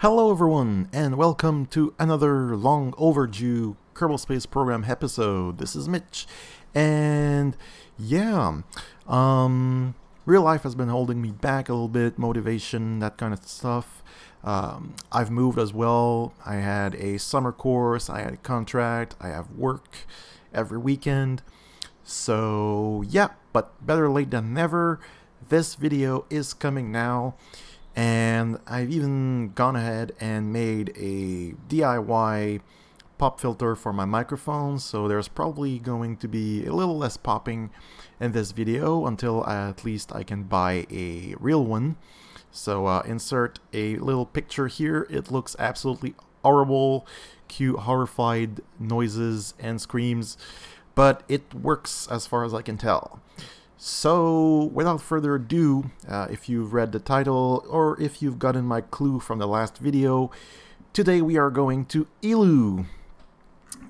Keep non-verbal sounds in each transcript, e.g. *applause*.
Hello everyone, and welcome to another long overdue Kerbal Space Program episode. This is Mitch, and yeah, um, real life has been holding me back a little bit, motivation, that kind of stuff. Um, I've moved as well. I had a summer course, I had a contract, I have work every weekend. So yeah, but better late than never. This video is coming now and I've even gone ahead and made a DIY pop filter for my microphone so there's probably going to be a little less popping in this video until at least I can buy a real one. So uh, insert a little picture here. It looks absolutely horrible. Cute horrified noises and screams but it works as far as I can tell so, without further ado, uh, if you've read the title or if you've gotten my clue from the last video, today we are going to Eeloo.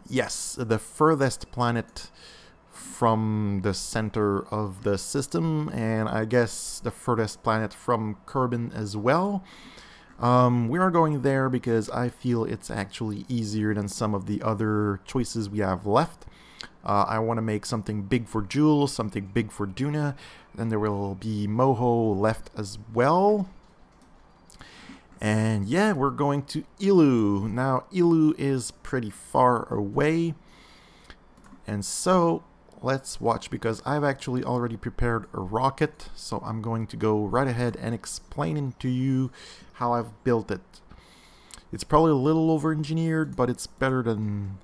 Yes, the furthest planet from the center of the system, and I guess the furthest planet from Kerbin as well. Um, we are going there because I feel it's actually easier than some of the other choices we have left. Uh, I want to make something big for Jool, something big for Duna. Then there will be Moho left as well. And yeah, we're going to Eeloo. Now, Eeloo is pretty far away. And so, let's watch because I've actually already prepared a rocket. So I'm going to go right ahead and explain to you how I've built it. It's probably a little over-engineered, but it's better than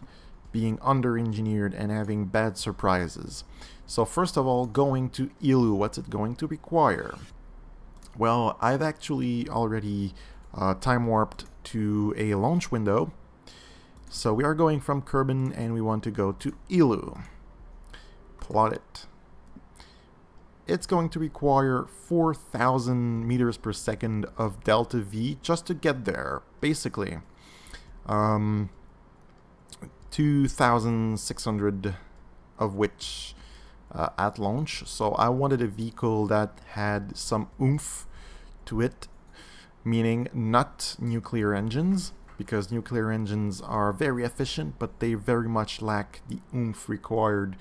being under-engineered and having bad surprises. So first of all, going to Eeloo, what's it going to require? Well, I've actually already uh, time warped to a launch window. So we are going from Kerbin and we want to go to Eeloo. Plot it. It's going to require 4,000 meters per second of delta V just to get there, basically. Um, 2,600 of which uh, at launch. So I wanted a vehicle that had some oomph to it, meaning not nuclear engines, because nuclear engines are very efficient, but they very much lack the oomph required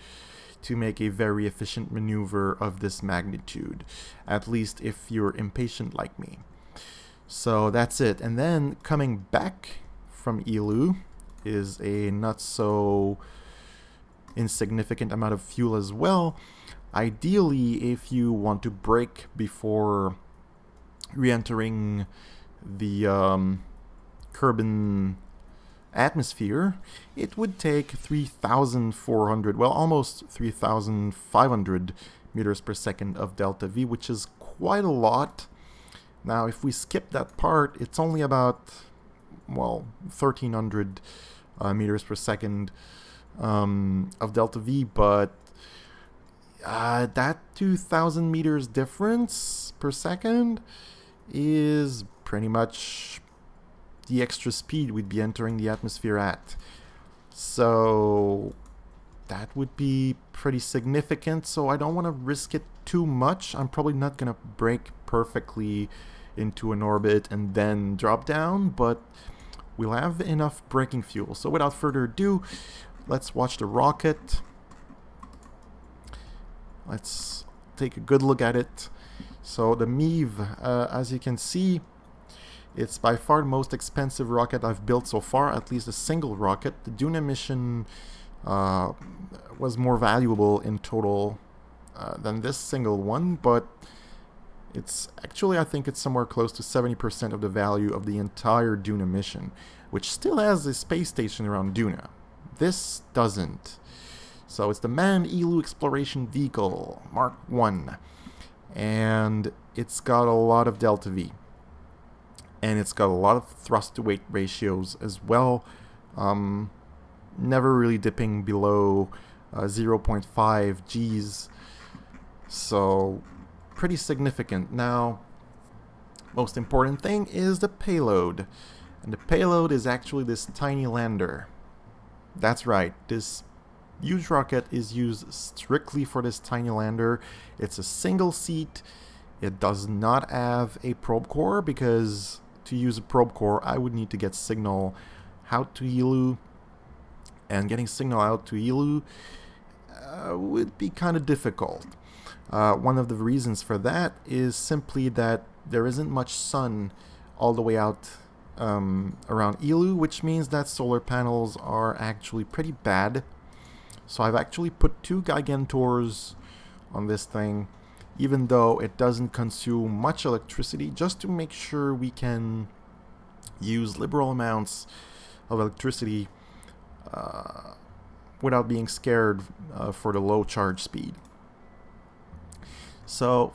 to make a very efficient maneuver of this magnitude, at least if you're impatient like me. So that's it. And then coming back from Eeloo, is a not so insignificant amount of fuel as well. Ideally, if you want to brake before re-entering the um, Kerbin atmosphere, it would take 3,400, well, almost 3,500 meters per second of delta V, which is quite a lot. Now, if we skip that part, it's only about, well, 1,300 uh, meters per second um, of delta V, but uh, that 2000 meters difference per second is pretty much the extra speed we'd be entering the atmosphere at. So that would be pretty significant, so I don't want to risk it too much. I'm probably not going to break perfectly into an orbit and then drop down, but we'll have enough braking fuel. So without further ado, let's watch the rocket. Let's take a good look at it. So the MEEV, uh, as you can see, it's by far the most expensive rocket I've built so far, at least a single rocket. The Duna mission uh, was more valuable in total uh, than this single one, but it's actually, I think it's somewhere close to 70% of the value of the entire Duna mission, which still has a space station around Duna. This doesn't. So it's the Manned Eeloo Exploration Vehicle, Mark 1. And it's got a lot of delta V. And it's got a lot of thrust to weight ratios as well. Um, never really dipping below uh, 0.5 Gs. So pretty significant. Now, most important thing is the payload. And the payload is actually this tiny lander. That's right, this huge rocket is used strictly for this tiny lander. It's a single seat. It does not have a probe core because to use a probe core, I would need to get signal out to Eeloo. And getting signal out to Eeloo uh, would be kind of difficult. Uh, one of the reasons for that is simply that there isn't much sun all the way out um, around Eeloo, which means that solar panels are actually pretty bad. So I've actually put two Gigantors on this thing, even though it doesn't consume much electricity, just to make sure we can use liberal amounts of electricity uh, without being scared uh, for the low charge speed. So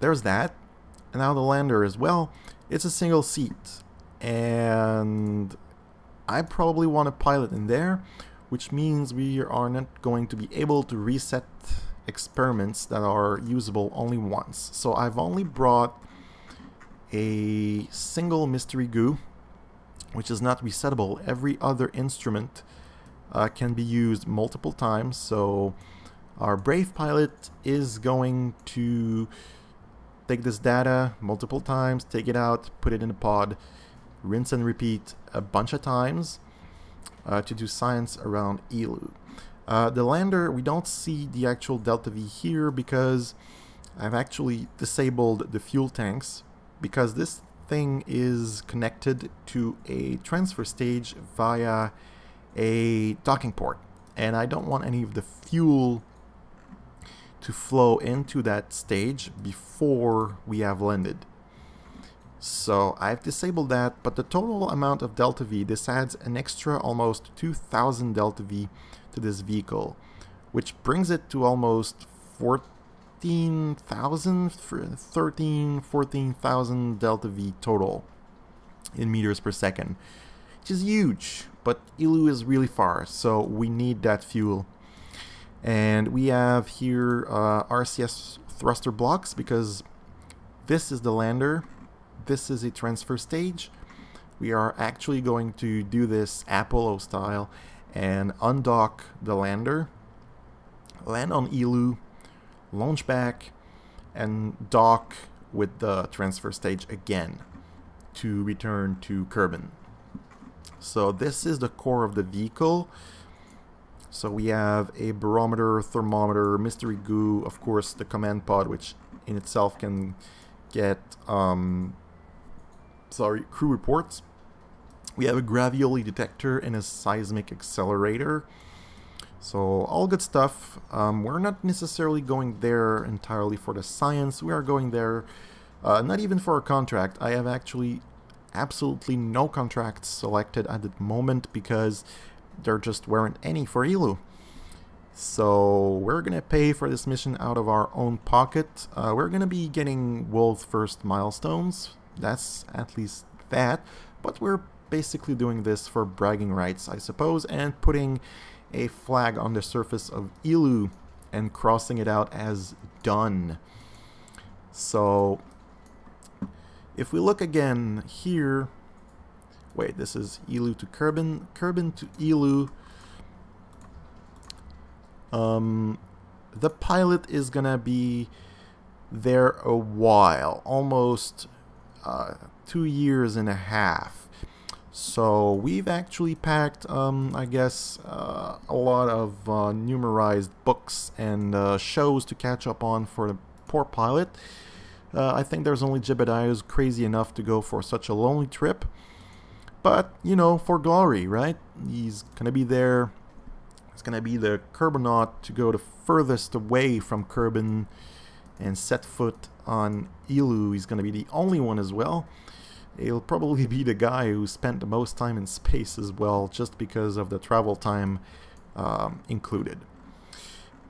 there's that. And now the lander as well. It's a single seat. And I probably want a pilot in there, which means we are not going to be able to reset experiments that are usable only once. So I've only brought a single mystery goo, which is not resettable. Every other instrument uh, can be used multiple times. So our Brave pilot is going to take this data multiple times, take it out, put it in a pod, rinse and repeat a bunch of times uh, to do science around Eeloo. Uh, the lander, we don't see the actual Delta V here because I've actually disabled the fuel tanks because this thing is connected to a transfer stage via a docking port and I don't want any of the fuel to flow into that stage before we have landed. So I've disabled that, but the total amount of delta V, this adds an extra almost 2000 delta V to this vehicle, which brings it to almost 14,000, 13, 14,000 delta V total in meters per second, which is huge, but Eeloo is really far, so we need that fuel and we have here uh, RCS thruster blocks because this is the lander. This is a transfer stage. We are actually going to do this Apollo style and undock the lander, land on Eeloo, launch back, and dock with the transfer stage again to return to Kerbin. So this is the core of the vehicle. So we have a barometer, thermometer, mystery goo, of course the command pod, which in itself can get, um, sorry, crew reports. We have a gravioli detector and a seismic accelerator. So all good stuff. Um, we're not necessarily going there entirely for the science. We are going there uh, not even for a contract. I have actually absolutely no contracts selected at the moment because there just weren't any for Eeloo. So we're gonna pay for this mission out of our own pocket. Uh, we're gonna be getting world first milestones. That's at least that. But we're basically doing this for bragging rights, I suppose, and putting a flag on the surface of Eeloo and crossing it out as done. So if we look again here, Wait, this is Eeloo to Kerbin. Kerbin to Eeloo. Um, the pilot is gonna be there a while, almost uh, two years and a half. So we've actually packed, um, I guess, uh, a lot of uh, numerized books and uh, shows to catch up on for the poor pilot. Uh, I think there's only Jebediah who's crazy enough to go for such a lonely trip. But, you know, for glory, right? He's going to be there. It's going to be the Kerbinaut to go the furthest away from Kerbin and set foot on Eeloo. He's going to be the only one as well. He'll probably be the guy who spent the most time in space as well, just because of the travel time um, included.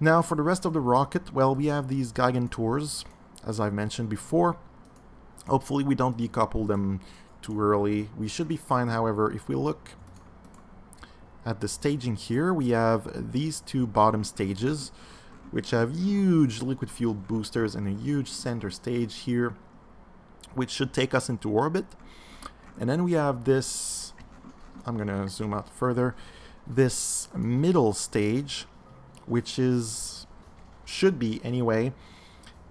Now, for the rest of the rocket, well, we have these Gigantors, as I've mentioned before. Hopefully we don't decouple them too early. We should be fine, however, if we look at the staging here, we have these two bottom stages, which have huge liquid fuel boosters and a huge center stage here, which should take us into orbit. And then we have this, I'm going to zoom out further, this middle stage, which is, should be anyway,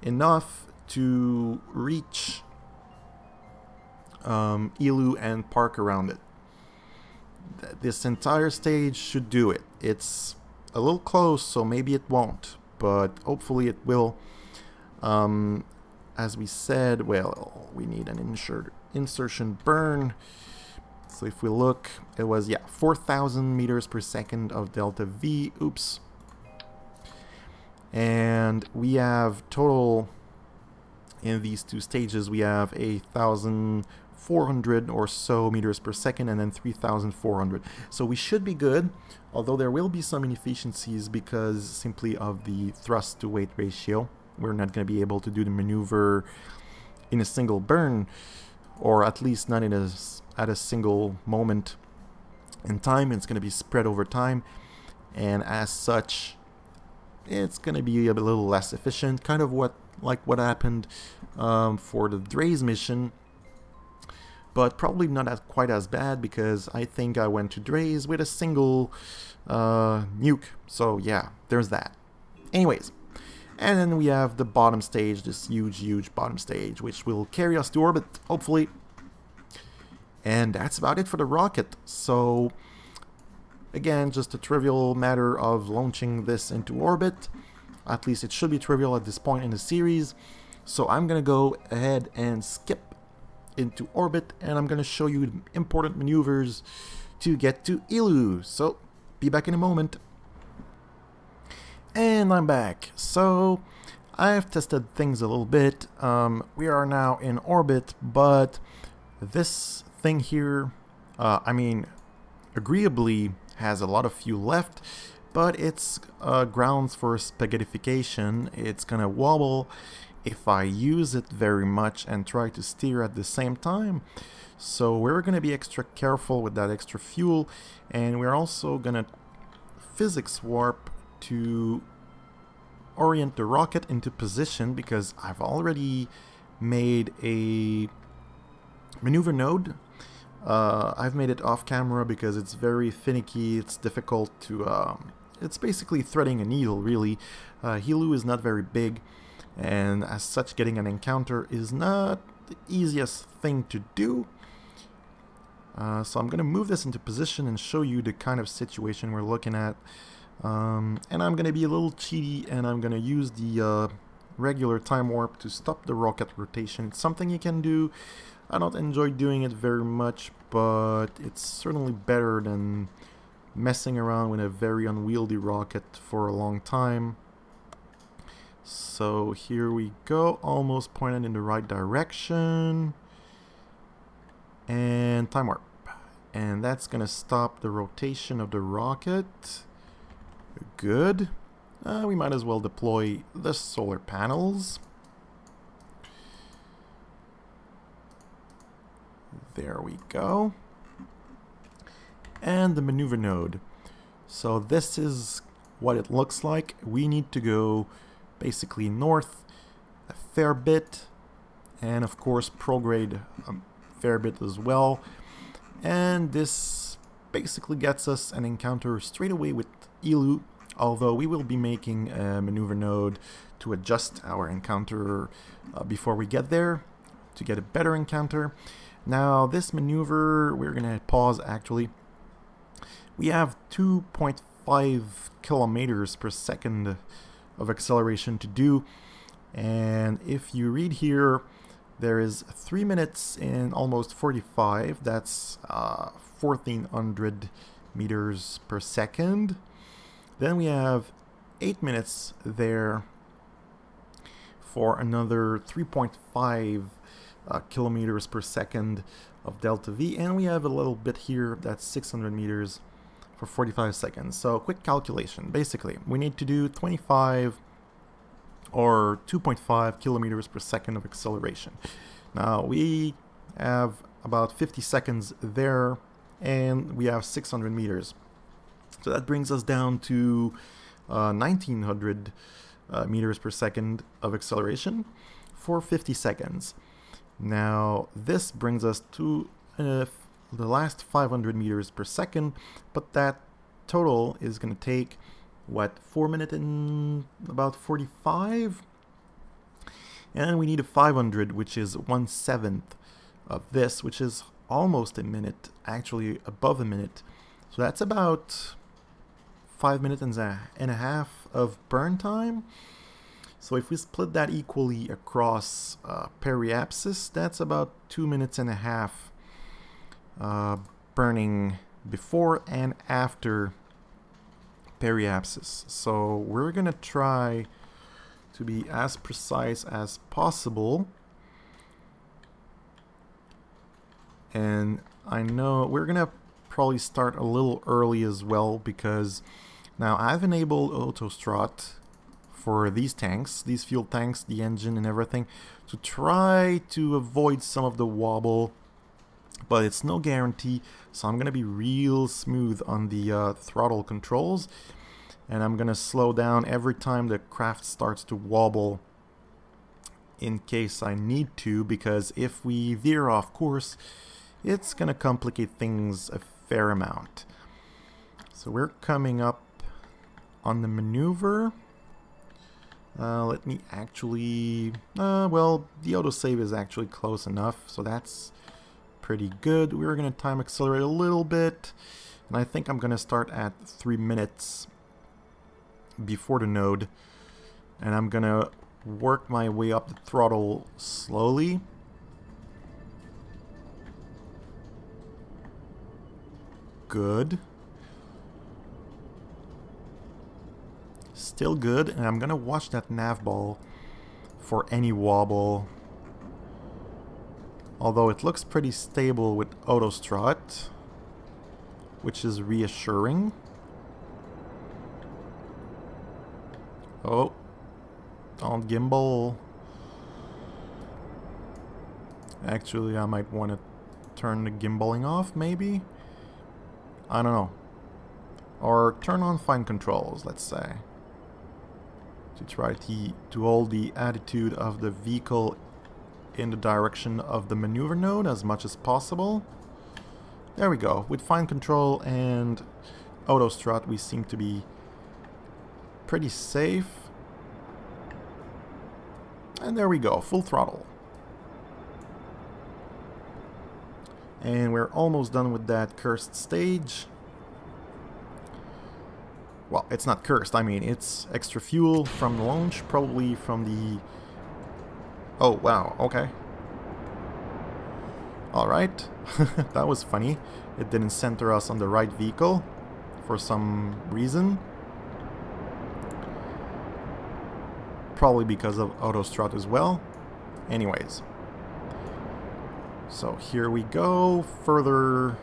enough to reach um, Eeloo and park around it. Th- This entire stage should do it. It's a little close, so maybe it won't, but hopefully it will. Um, as we said, well, we need an insert insertion burn. So if we look, it was, yeah, 4,000 meters per second of delta V. Oops. And we have total in these two stages, we have a 1,400 or so meters per second and then 3,400. So we should be good, although there will be some inefficiencies because simply of the thrust to weight ratio. We're not going to be able to do the maneuver in a single burn, or at least not in a, at a single moment in time. It's going to be spread over time, and as such, it's going to be a little less efficient. Kind of what like what happened um, for the Dres mission, but probably not as quite as bad because I think I went to Dres with a single uh, nuke. So yeah, there's that. Anyways, and then we have the bottom stage, this huge, huge bottom stage, which will carry us to orbit, hopefully. And that's about it for the rocket. So, again, just a trivial matter of launching this into orbit. At least it should be trivial at this point in the series. So I'm to go ahead and skip into orbit, and I'm going to show you important maneuvers to get to Eeloo. So, be back in a moment. And I'm back. So, I've tested things a little bit. Um, we are now in orbit, but this thing here, uh, I mean, agreeably has a lot of fuel left, but it's uh, grounds for spaghettification. It's gonna wobble if I use it very much and try to steer at the same time. So we're gonna be extra careful with that extra fuel, and we're also gonna physics warp to orient the rocket into position because I've already made a maneuver node. Uh, I've made it off camera because it's very finicky, it's difficult to, um, it's basically threading a needle really. Uh, Eeloo is not very big and as such getting an encounter is not the easiest thing to do. Uh, so I'm going to move this into position and show you the kind of situation we're looking at. Um, and I'm going to be a little cheaty and I'm going to use the uh, regular time warp to stop the rocket rotation. It's something you can do. I don't enjoy doing it very much, but it's certainly better than messing around with a very unwieldy rocket for a long time. So here we go, almost pointed in the right direction. And time warp. And that's going to stop the rotation of the rocket. Good. Uh, we might as well deploy the solar panels. There we go. And the maneuver node. So this is what it looks like. We need to go basically north a fair bit and of course prograde a fair bit as well. And this basically gets us an encounter straight away with Eeloo, although we will be making a maneuver node to adjust our encounter uh, before we get there to get a better encounter. Now this maneuver, we're gonna pause actually. We have 2.5 kilometers per second of acceleration to do. And if you read here there is 3 minutes in almost 45 that's uh, 1400 meters per second. Then we have 8 minutes there for another 3.5 uh, kilometers per second of delta V. And we have a little bit here that's 600 meters for 45 seconds. So quick calculation. Basically we need to do 25 or 2.5 kilometers per second of acceleration. Now we have about 50 seconds there and we have 600 meters. So that brings us down to uh, 1900 uh, meters per second of acceleration for 50 seconds. Now this brings us to uh, the last 500 meters per second but that total is going to take what 4 minutes and about 45 and we need a 500 which is one seventh of this, which is almost a minute, actually above a minute. So that's about five minutes and a half of burn time. So if we split that equally across uh, periapsis, that's about two minutes and a half uh, burning before and after periapsis. So we're gonna try to be as precise as possible. And I know we're gonna probably start a little early as well because now I've enabled autostrut for these tanks, these fuel tanks, the engine and everything, to try to avoid some of the wobble, but it's no guarantee, so I'm going to be real smooth on the uh, throttle controls, and I'm going to slow down every time the craft starts to wobble in case I need to, because if we veer off course, it's going to complicate things a fair amount. So we're coming up on the maneuver. Uh, let me actually, uh, well, the autosave is actually close enough, so that's pretty good. We're going to time accelerate a little bit, and I think I'm going to start at 3 minutes before the node, and I'm going to work my way up the throttle slowly. Good. Still good, and I'm gonna watch that nav ball for any wobble. Although it looks pretty stable with autostrut, which is reassuring. Oh, don't gimbal. Actually, I might want to turn the gimbaling off, maybe? I don't know. Or turn on fine controls, let's say to try to, to hold the attitude of the vehicle in the direction of the maneuver node as much as possible. There we go. With fine control and auto strut we seem to be pretty safe. And there we go, full throttle. And we're almost done with that cursed stage. Well, it's not cursed, I mean, it's extra fuel from the launch, probably from the... Oh, wow, okay. Alright, *laughs* that was funny. It didn't center us on the right vehicle for some reason. Probably because of autostrut as well. Anyways. So here we go, further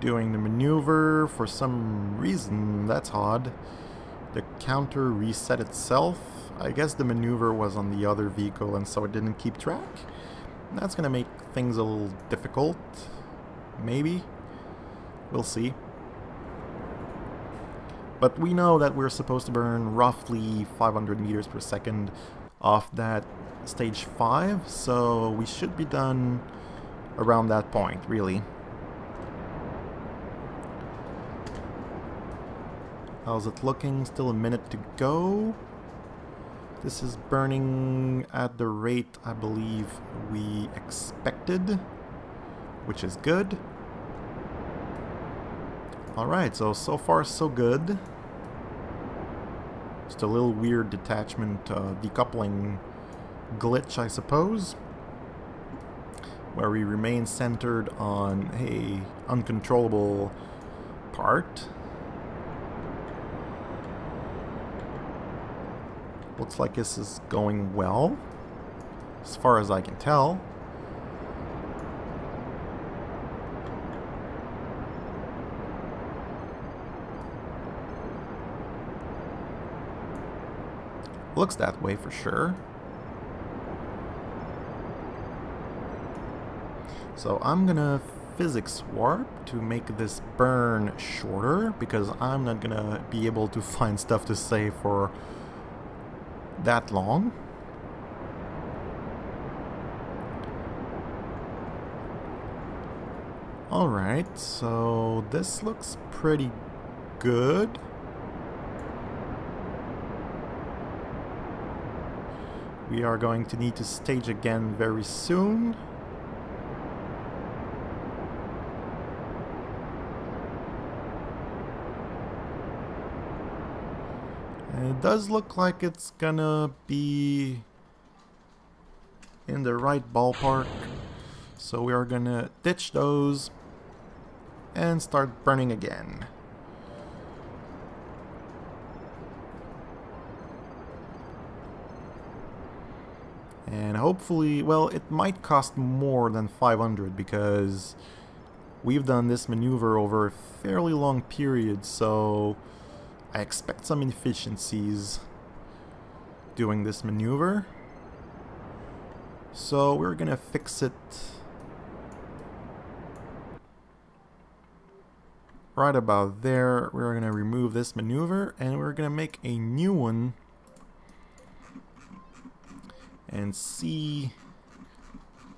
doing the maneuver. For some reason, that's odd. The counter reset itself. I guess the maneuver was on the other vehicle and so it didn't keep track. That's going to make things a little difficult. Maybe. We'll see. But we know that we're supposed to burn roughly 500 meters per second off that stage 5, so we should be done around that point, really. How's it looking? Still a minute to go. This is burning at the rate I believe we expected, which is good. Alright, so, so far so good. Just a little weird detachment uh, decoupling glitch, I suppose, where we remain centered on a uncontrollable part Looks like this is going well, as far as I can tell. Looks that way for sure. So I'm gonna physics warp to make this burn shorter because I'm not gonna be able to *laughs* find stuff to say for that long. Alright, so this looks pretty good. We are going to need to stage again very soon. It does look like it's gonna be in the right ballpark. So we are gonna ditch those and start burning again. And hopefully, well, it might cost more than 500 because we've done this maneuver over a fairly long period, so I expect some inefficiencies doing this maneuver. So we're gonna fix it right about there. We're gonna remove this maneuver and we're gonna make a new one and see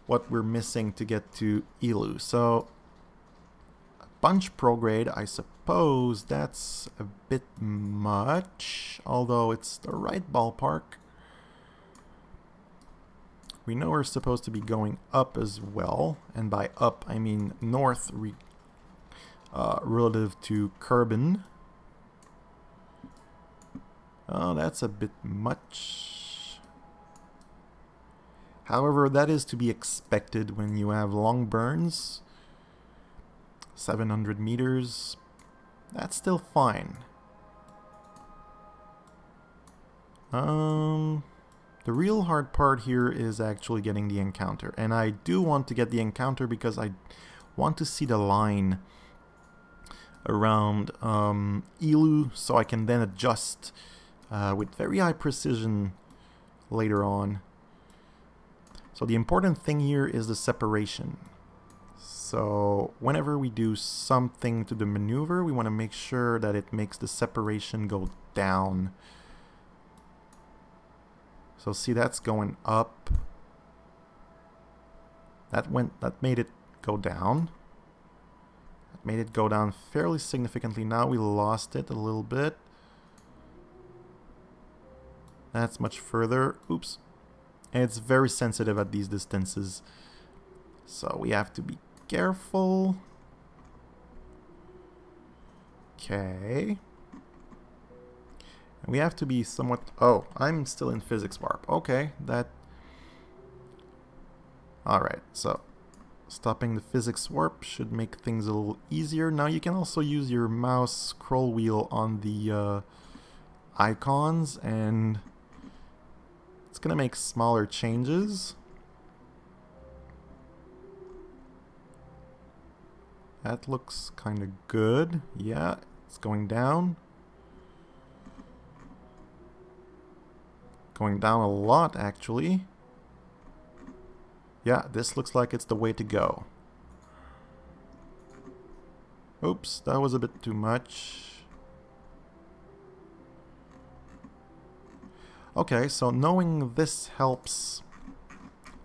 what we're missing to get to Eeloo. So bunch prograde, I suppose that's a bit much, although it's the right ballpark. We know we're supposed to be going up as well, and by up I mean north re uh, relative to Kerbin. Oh, that's a bit much. However, that is to be expected when you have long burns. 700 meters, that's still fine. Um, the real hard part here is actually getting the encounter. And I do want to get the encounter because I want to see the line around um, Eeloo so I can then adjust uh, with very high precision later on. So the important thing here is the separation. So whenever we do something to the maneuver, we want to make sure that it makes the separation go down. So see that's going up. That went that made it go down. That made it go down fairly significantly. Now we lost it a little bit. That's much further. Oops. And it's very sensitive at these distances. So we have to be careful. Okay. And we have to be somewhat... Oh, I'm still in physics warp. Okay, that... Alright, so stopping the physics warp should make things a little easier. Now you can also use your mouse scroll wheel on the uh, icons and it's going to make smaller changes. That looks kind of good. Yeah, it's going down. Going down a lot, actually. Yeah, this looks like it's the way to go. Oops, that was a bit too much. Okay, so knowing this helps,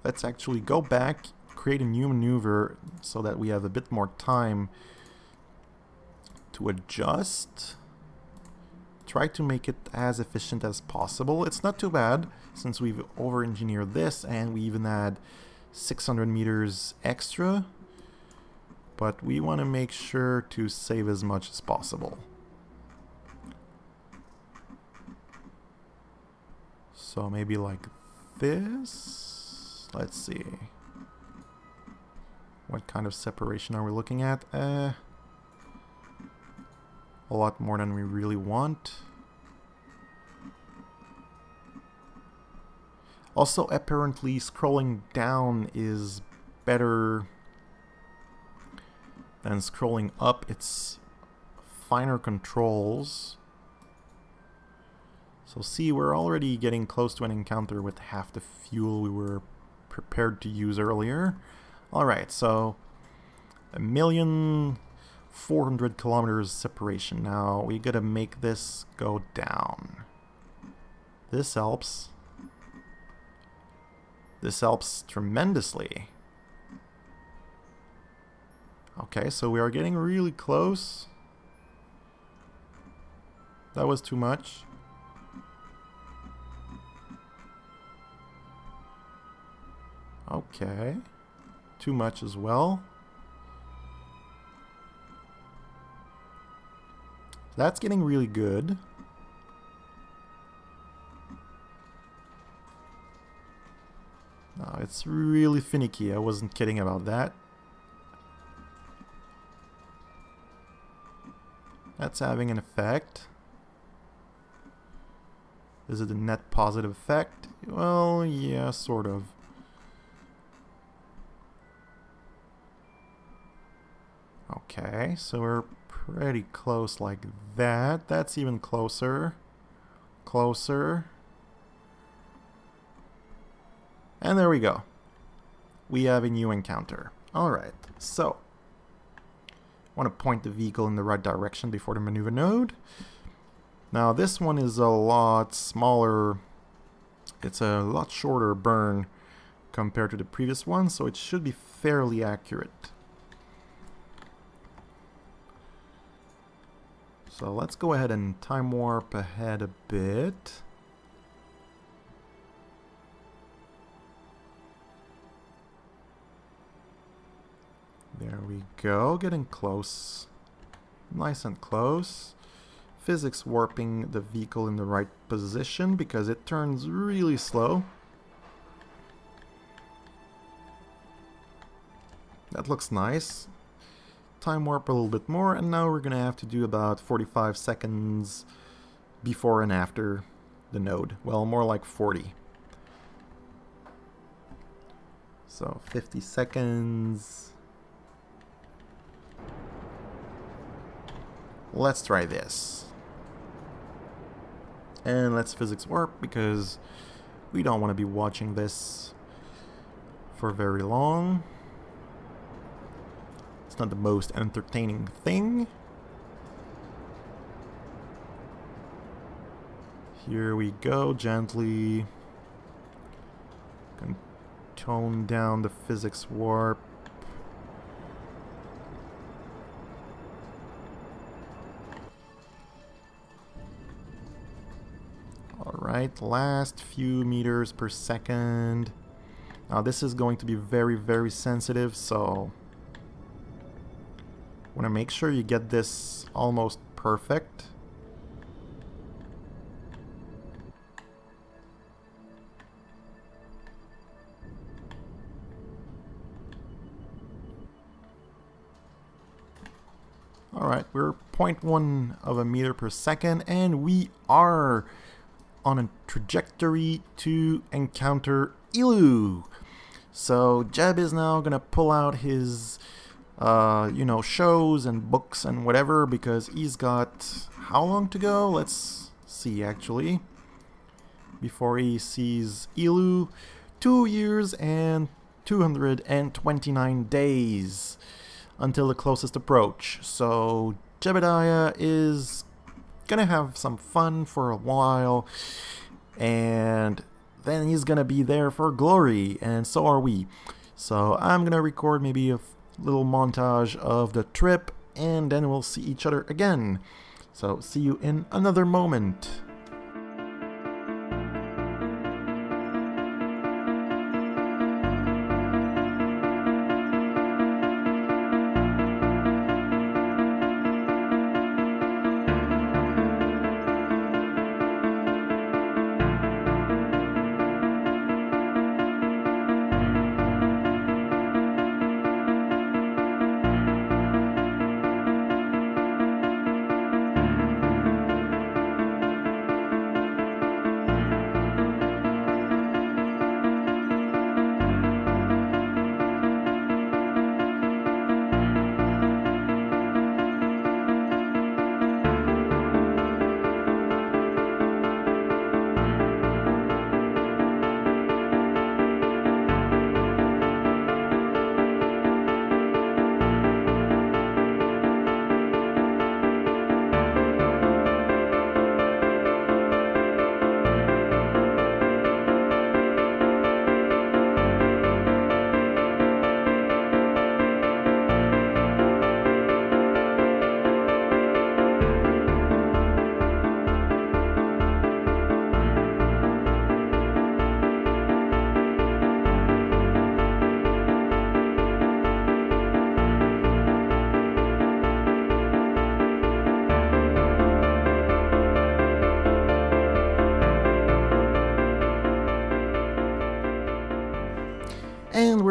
let's actually go back, create a new maneuver so that we have a bit more time to adjust try to make it as efficient as possible. It's not too bad since we've over-engineered this and we even had 600 meters extra. But we want to make sure to save as much as possible. So maybe like this. Let's see. What kind of separation are we looking at? Uh, a lot more than we really want. Also, apparently, scrolling down is better than scrolling up. It's finer controls. So see, we're already getting close to an encounter with half the fuel we were prepared to use earlier. Alright, so a million 400 kilometers separation. Now we gotta make this go down. This helps. This helps tremendously. Okay, so we are getting really close. That was too much. Okay too much as well. That's getting really good. No, it's really finicky. I wasn't kidding about that. That's having an effect. Is it a net positive effect? Well, yeah, sort of. Okay, so we're pretty close like that. That's even closer. Closer. And there we go. We have a new encounter. Alright, so I want to point the vehicle in the right direction before the maneuver node. Now this one is a lot smaller. It's a lot shorter burn compared to the previous one, so it should be fairly accurate. So let's go ahead and time warp ahead a bit. There we go, getting close. Nice and close. Physics warping the vehicle in the right position because it turns really slow. That looks nice. Time warp a little bit more and now we're gonna have to do about 45 seconds before and after the node. Well, more like 40. So 50 seconds. Let's try this. And let's physics warp because we don't want to be watching this for very long. It's not the most entertaining thing. Here we go, gently. Can tone down the physics warp. Alright, last few meters per second. Now this is going to be very, very sensitive, so... want to make sure you get this almost perfect. Alright, we're 0.1 of a meter per second, and we are on a trajectory to encounter Eeloo. So Jeb is now gonna pull out his, uh, you know, shows and books and whatever because he's got how long to go? Let's see actually. Before he sees Eeloo, two years and 229 days until the closest approach. So Jebediah is gonna have some fun for a while and then he's gonna be there for glory and so are we so I'm gonna record maybe a little montage of the trip and then we'll see each other again. So see you in another moment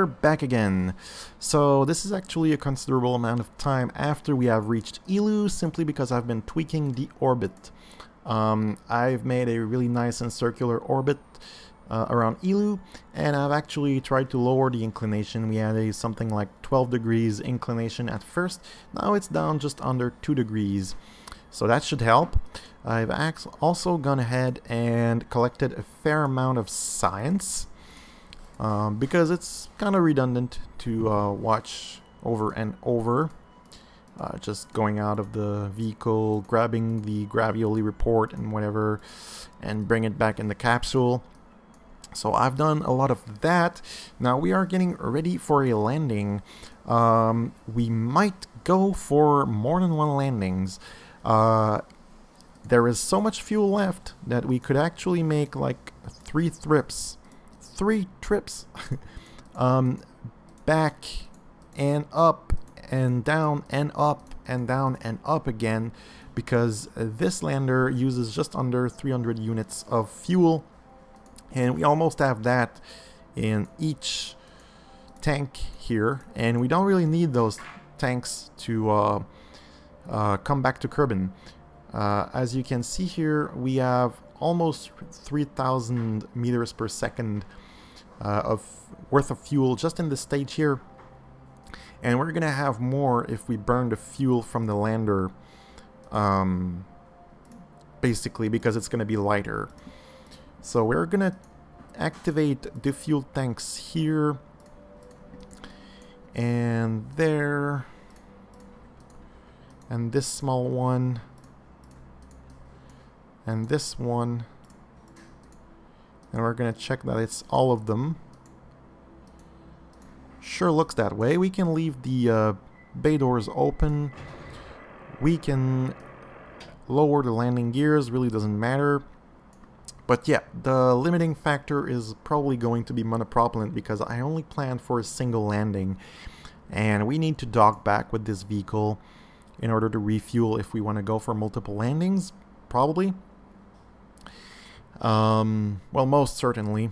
we're back again. So this is actually a considerable amount of time after we have reached Eeloo, simply because I've been tweaking the orbit. Um, I've made a really nice and circular orbit uh, around Eeloo, and I've actually tried to lower the inclination. We had a something like 12 degrees inclination at first, now it's down just under 2 degrees. So that should help. I've also gone ahead and collected a fair amount of science um, because it's kind of redundant to uh, watch over and over. Uh, just going out of the vehicle, grabbing the Gravioli report and whatever, and bring it back in the capsule. So I've done a lot of that. Now we are getting ready for a landing. Um, we might go for more than one landings. Uh, there is so much fuel left that we could actually make like three trips three trips *laughs* um, back and up and down and up and down and up again because this lander uses just under 300 units of fuel and we almost have that in each tank here and we don't really need those tanks to uh, uh, come back to Kerbin. Uh, as you can see here we have almost 3000 meters per second uh, of worth of fuel just in this stage here. And we're gonna have more if we burn the fuel from the lander, um, basically because it's gonna be lighter. So we're gonna activate the fuel tanks here and there and this small one and this one and we're going to check that it's all of them. Sure looks that way. We can leave the uh, bay doors open. We can lower the landing gears, really doesn't matter. But yeah, the limiting factor is probably going to be monopropellant because I only planned for a single landing. And we need to dock back with this vehicle in order to refuel if we want to go for multiple landings, probably. Um, well, most certainly.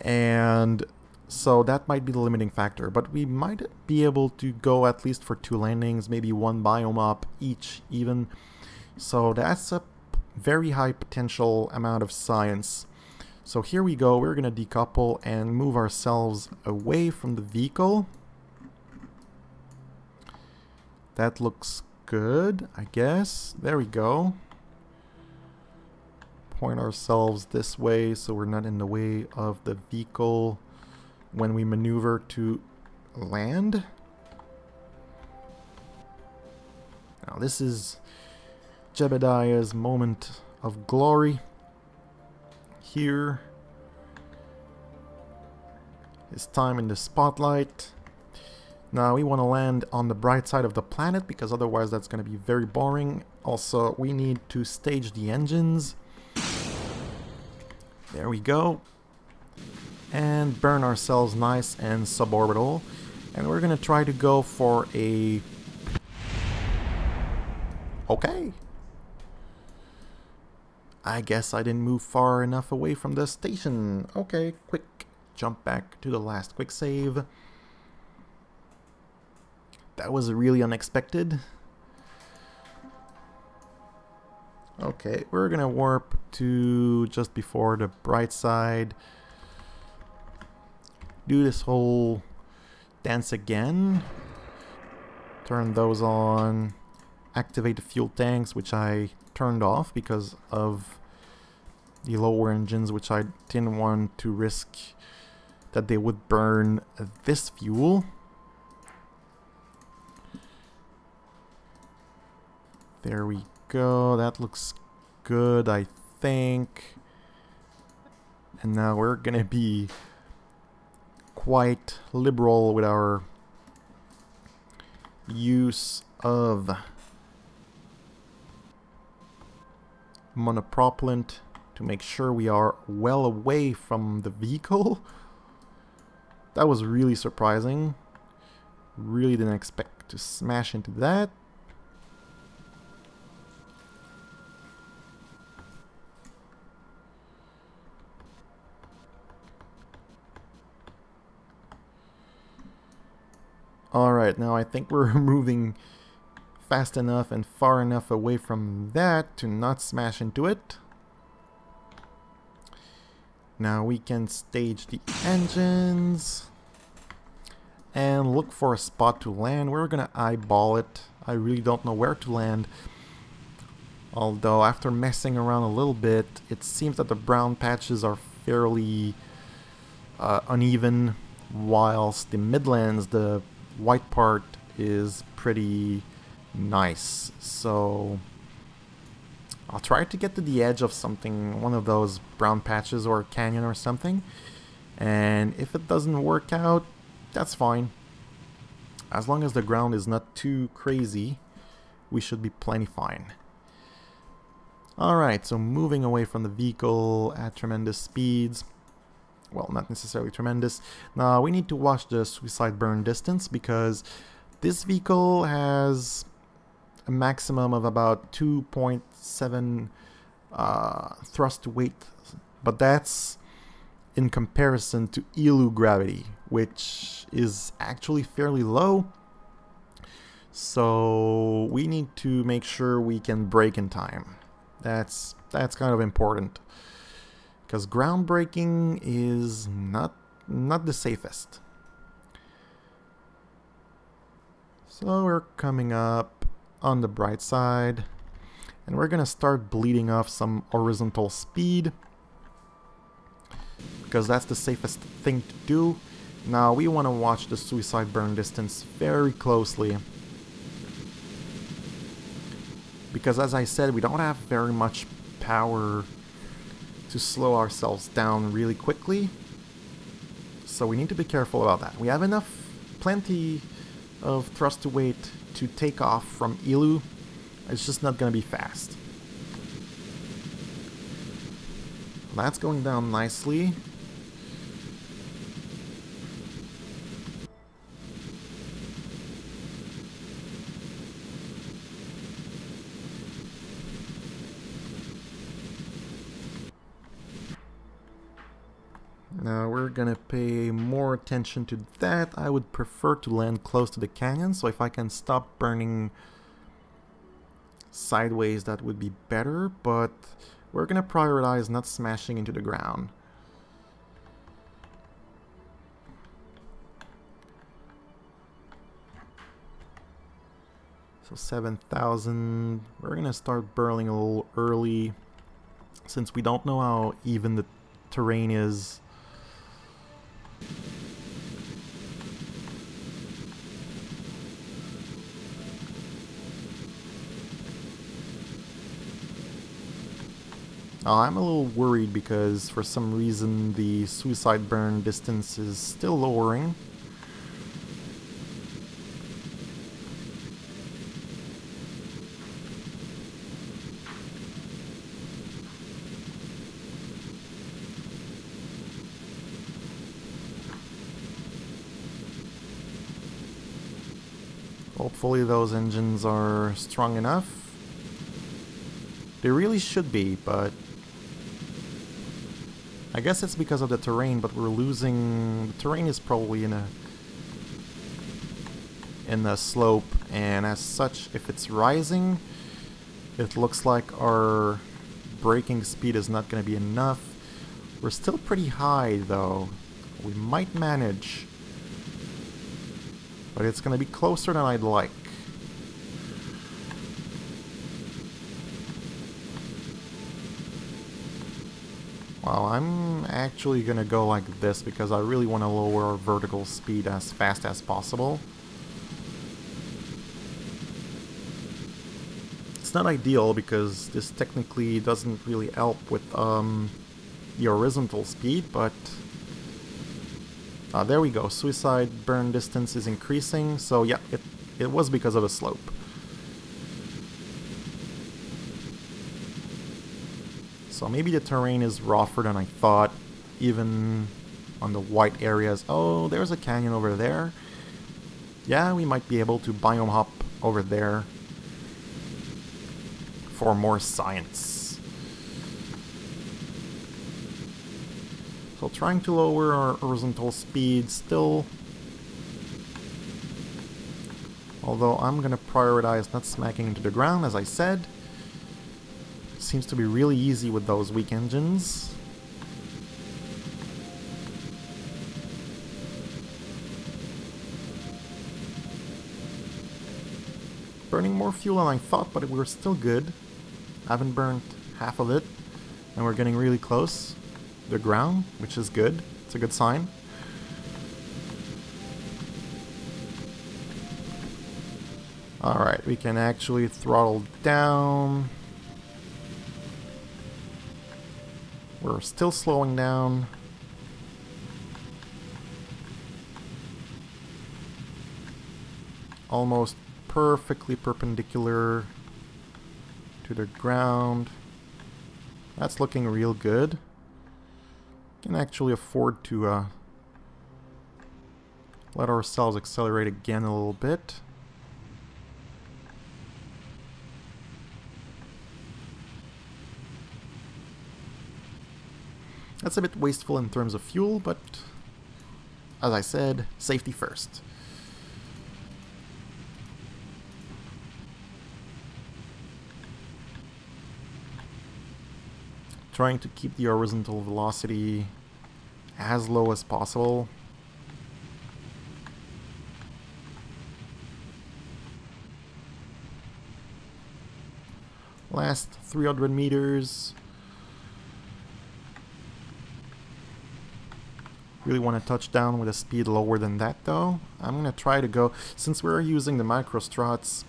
And so that might be the limiting factor. But we might be able to go at least for two landings, maybe one biome up each even. So that's a very high potential amount of science. So here we go, we're going to decouple and move ourselves away from the vehicle. That looks good, I guess. There we go point ourselves this way so we're not in the way of the vehicle when we maneuver to land. Now this is Jebediah's moment of glory. Here, his time in the spotlight. Now we want to land on the bright side of the planet because otherwise that's going to be very boring. Also, we need to stage the engines. There we go. And burn ourselves nice and suborbital. And we're going to try to go for a... Okay. I guess I didn't move far enough away from the station. Okay, quick jump back to the last quick save. That was really unexpected. Okay, we're gonna warp to just before the bright side. Do this whole dance again. Turn those on. Activate the fuel tanks, which I turned off because of the lower engines, which I didn't want to risk that they would burn this fuel. There we go. That looks good, I think. And now we're gonna be quite liberal with our use of monopropellant to make sure we are well away from the vehicle. That was really surprising. Really didn't expect to smash into that. Alright, now I think we're *laughs* moving fast enough and far enough away from that to not smash into it. Now we can stage the engines and look for a spot to land. We're gonna eyeball it. I really don't know where to land. Although after messing around a little bit, it seems that the brown patches are fairly uh, uneven, whilst the midlands, the white part is pretty nice. So I'll try to get to the edge of something, one of those brown patches or a canyon or something. And if it doesn't work out, that's fine. As long as the ground is not too crazy, we should be plenty fine. Alright, so moving away from the vehicle at tremendous speeds. Well, not necessarily tremendous. Now, we need to watch the suicide burn distance because this vehicle has a maximum of about 2.7 uh, thrust weight, but that's in comparison to Eeloo gravity, which is actually fairly low. So we need to make sure we can brake in time. That's that's kind of important because ground braking is not not the safest. So we're coming up on the bright side and we're gonna start bleeding off some horizontal speed because that's the safest thing to do. Now we want to watch the suicide burn distance very closely. Because as I said, we don't have very much power to slow ourselves down really quickly. So we need to be careful about that. We have enough, plenty of thrust to weight to take off from Eeloo. It's just not going to be fast. That's going down nicely. Gonna pay more attention to that. I would prefer to land close to the canyon, so if I can stop burning sideways that would be better, but we're gonna prioritize not smashing into the ground. So 7,000, we're gonna start burling a little early since we don't know how even the terrain is uh, I'm a little worried because for some reason the suicide burn distance is still lowering. Hopefully those engines are strong enough. They really should be, but... I guess it's because of the terrain, but we're losing... The terrain is probably in a... in the slope, and as such, if it's rising, it looks like our braking speed is not going to be enough. We're still pretty high, though. We might manage. But it's going to be closer than I'd like. Well, I'm actually going to go like this because I really want to lower vertical speed as fast as possible. It's not ideal because this technically doesn't really help with um, the horizontal speed, but uh, there we go. Suicide burn distance is increasing. So yeah, it, it was because of a slope. So maybe the terrain is rougher than I thought, even on the white areas. Oh, there's a canyon over there. Yeah, we might be able to biome hop over there for more science. So trying to lower our horizontal speed still Although I'm gonna prioritize not smacking into the ground, as I said. Seems to be really easy with those weak engines. Burning more fuel than I thought, but we were still good. I haven't burned half of it, and we're getting really close. The ground, which is good. It's a good sign. Alright, we can actually throttle down. We're still slowing down. Almost perfectly perpendicular to the ground. That's looking real good. Can actually afford to uh, let ourselves accelerate again a little bit. That's a bit wasteful in terms of fuel, but as I said, safety first. Trying to keep the horizontal velocity as low as possible. Last 300 meters. Really want to touch down with a speed lower than that though. I'm going to try to go, since we're using the micro struts,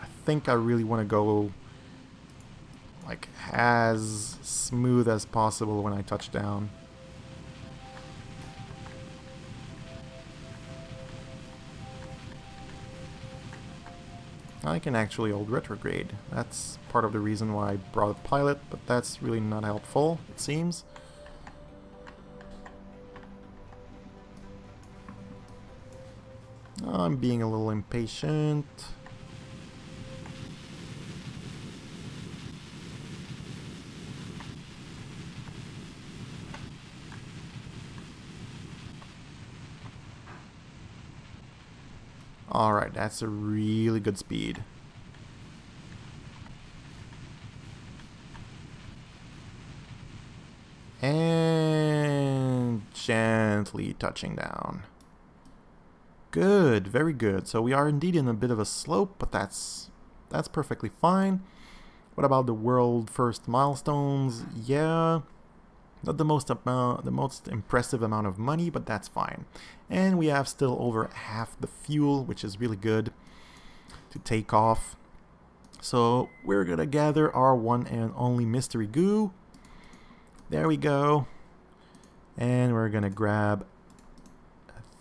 I think I really want to go like as smooth as possible when I touch down. I can actually hold retrograde. That's part of the reason why I brought a pilot, but that's really not helpful, it seems. I'm being a little impatient. Alright, that's a really good speed. And gently touching down. Good, very good. So we are indeed in a bit of a slope, but that's that's perfectly fine. What about the world first milestones? Yeah, not the most amount, the most impressive amount of money, but that's fine. And we have still over half the fuel, which is really good to take off. So we're gonna gather our one and only mystery goo. There we go. And we're gonna grab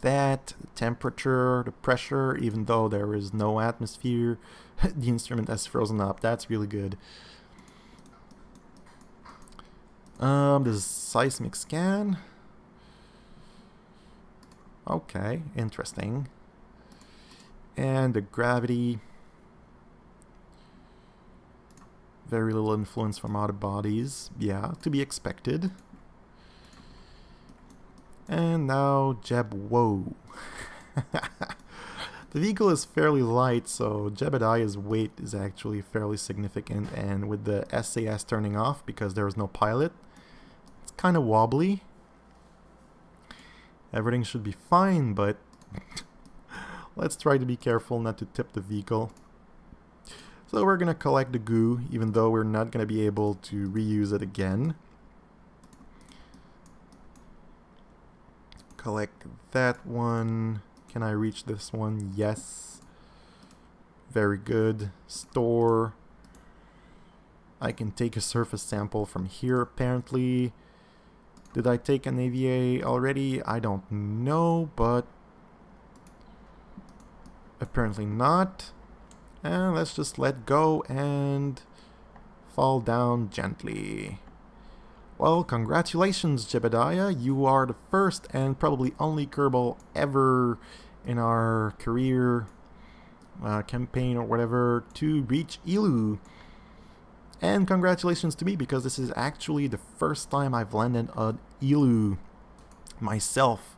that, the temperature, the pressure, even though there is no atmosphere, *laughs* the instrument has frozen up. That's really good. Um, this is seismic scan. Okay, interesting. And the gravity. Very little influence from other bodies. Yeah, to be expected. And now Jeb, whoa. *laughs* the vehicle is fairly light, so Jebediah's weight is actually fairly significant, and with the SAS turning off because there was no pilot, kind of wobbly. Everything should be fine, but *laughs* let's try to be careful not to tip the vehicle. So we're going to collect the goo, even though we're not going to be able to reuse it again. Collect that one. Can I reach this one? Yes. Very good. Store. I can take a surface sample from here apparently. Did I take an EVA already? I don't know, but apparently not. And let's just let go and fall down gently. Well, congratulations, Jebediah. You are the first and probably only Kerbal ever in our career uh, campaign or whatever to reach Eeloo. And congratulations to me because this is actually the first time I've landed an Eeloo myself.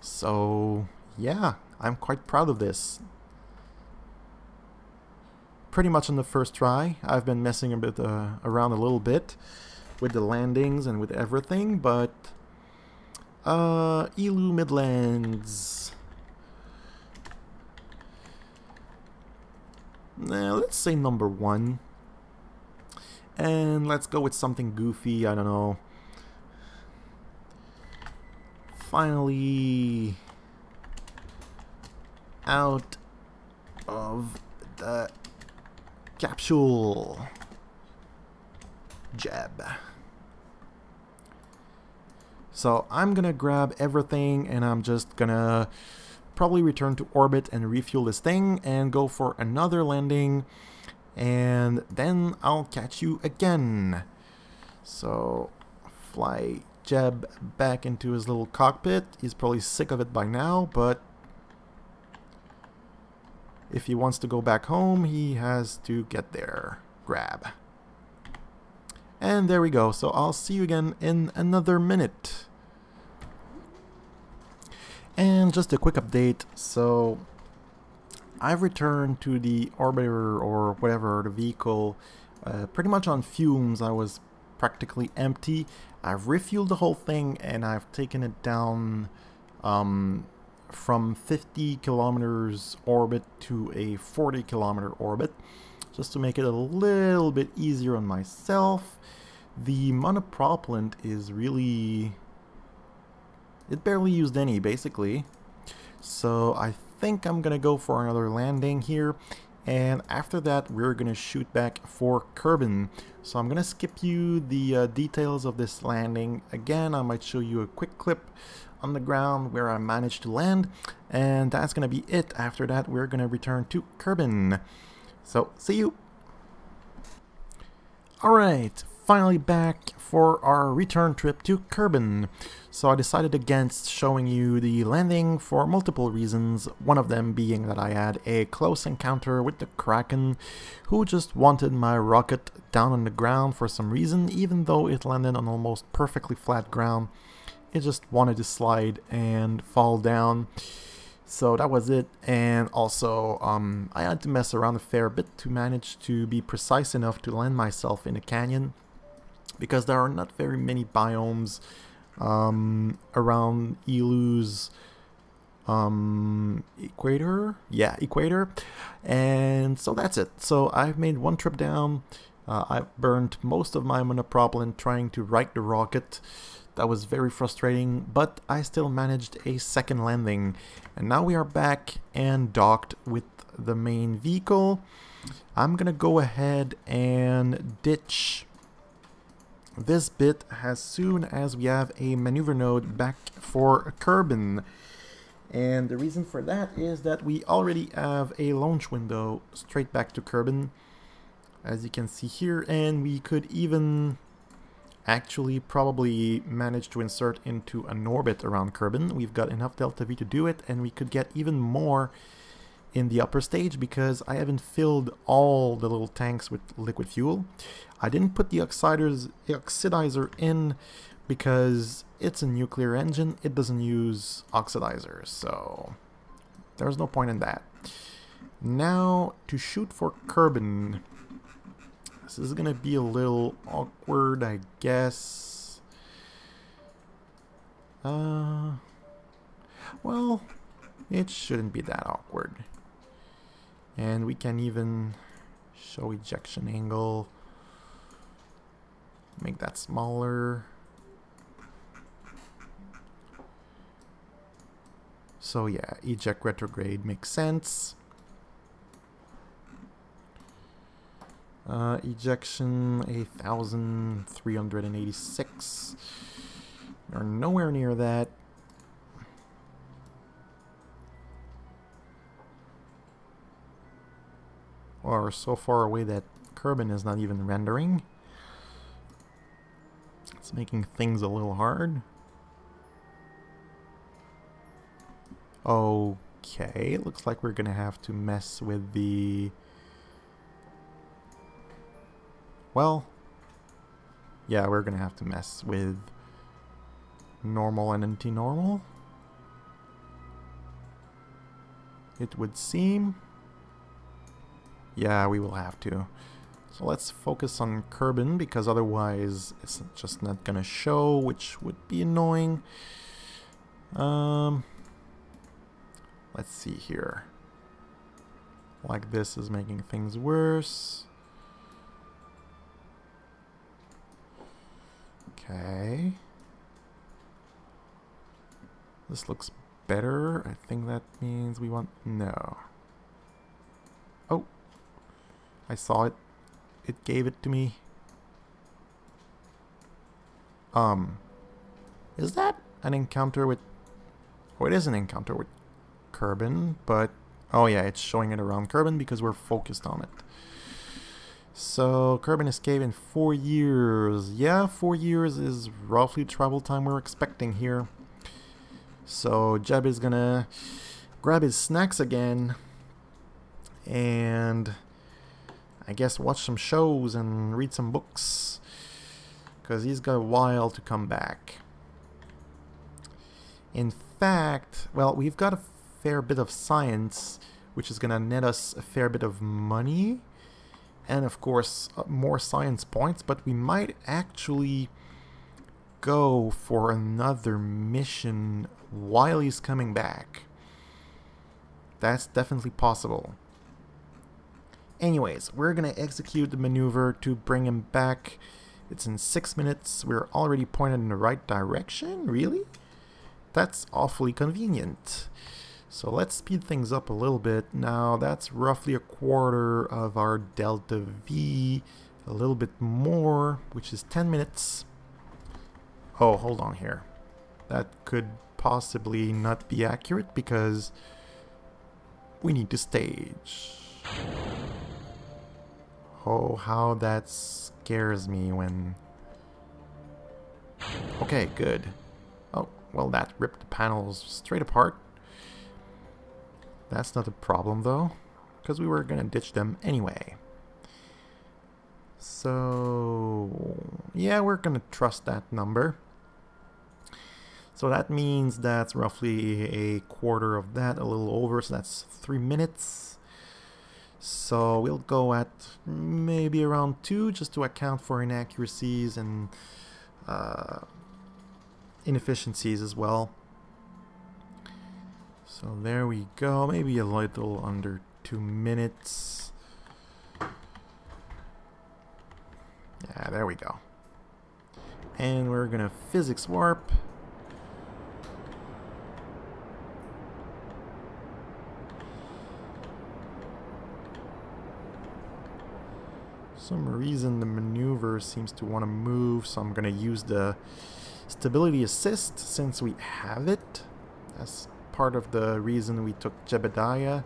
So yeah, I'm quite proud of this. pretty much on the first try. I've been messing a bit uh, around a little bit with the landings and with everything, but uh, Eeloo Midlands. Now, let's say number one. And let's go with something goofy, I don't know. Finally out of the capsule. Jeb. So I'm gonna grab everything and I'm just gonna probably return to orbit and refuel this thing and go for another landing and then I'll catch you again. So fly Jeb back into his little cockpit. He's probably sick of it by now, but if he wants to go back home, he has to get there. Grab. And there we go. So I'll see you again in another minute. And just a quick update. So I've returned to the orbiter or whatever, the vehicle, uh, pretty much on fumes. I was practically empty. I've refueled the whole thing and I've taken it down um, from 50 kilometers orbit to a 40 kilometer orbit just to make it a little bit easier on myself. The monopropellant is really... It barely used any, basically. So I think I'm gonna go for another landing here. And after that, we're gonna shoot back for Kerbin. So I'm gonna skip you the uh, details of this landing. Again, I might show you a quick clip on the ground where I managed to land. And that's to be it. After that, we're to return to Kerbin. So, see you! Alright, finally back for our return trip to Kerbin. So I decided against showing you the landing for multiple reasons, one of them being that I had a close encounter with the Kraken, who just wanted my rocket down on the ground for some reason, even though it landed on almost perfectly flat ground it just wanted to slide and fall down. So that was it, and also um, I had to mess around a fair bit to manage to be precise enough to land myself in a canyon because there are not very many biomes um, around Eeloo's um, equator. Yeah, equator. And so that's it. So I've made one trip down. Uh, I burned most of my monopropellant trying to right the rocket. That was very frustrating, but I still managed a second landing. And now we are back and docked with the main vehicle. I'm gonna go ahead and ditch this bit as soon as we have a maneuver node back for Kerbin. And the reason for that is that we already have a launch window straight back to Kerbin, as you can see here, and we could even actually probably manage to insert into an orbit around Kerbin. We've got enough delta V to do it, and we could get even more in the upper stage because I haven't filled all the little tanks with liquid fuel. I didn't put the oxidizers, oxidizer in because it's a nuclear engine. It doesn't use oxidizers, so there's no point in that. Now, to shoot for Kerbin, this is to be a little awkward, I guess. Uh, well, it shouldn't be that awkward. And we can even show ejection angle. Make that smaller. So yeah, eject retrograde makes sense. Uh, ejection, 8,386. We're nowhere near that. Or so far away that Kerbin is not even rendering. It's making things a little hard. Okay, looks like we're gonna have to mess with the Well, yeah, we're going to have to mess with normal and anti-normal. It would seem. Yeah, we will have to. So let's focus on Kerbin because otherwise it's just not gonna show, which would be annoying. Um, let's see here. Like this is making things worse. Okay. This looks better. I think that means we want... No. Oh. I saw it. It gave it to me. Um. Is that an encounter with... Oh, it is an encounter with Kerbin, but... Oh yeah, it's showing it around Kerbin because we're focused on it. So, Kerbin escape in four years. Yeah, four years is roughly travel time we're expecting here. So, Jeb is gonna grab his snacks again and I guess watch some shows and read some books because he's got a while to come back. In fact, well, we've got a fair bit of science which is gonna net us a fair bit of money and of course uh, more science points, but we might actually go for another mission while he's coming back. That's definitely possible. Anyways, we're gonna execute the maneuver to bring him back. It's in six minutes. We're already pointed in the right direction? Really? That's awfully convenient. So let's speed things up a little bit. Now that's roughly a quarter of our delta V, a little bit more, which is 10 minutes. Oh, hold on here. That could possibly not be accurate because we need to stage. Oh, how that scares me when... Okay, good. Oh, well that ripped the panels straight apart. That's not a problem though, because we were to ditch them anyway. So, yeah, we're to trust that number. So that means that's roughly a quarter of that, a little over, so that's three minutes. So we'll go at maybe around two just to account for inaccuracies and uh, inefficiencies as well. So there we go, maybe a little under two minutes. Yeah, there we go. And we're gonna physics warp. Some reason the maneuver seems to want to move, so I'm gonna use the stability assist since we have it as part of the reason we took Jebediah.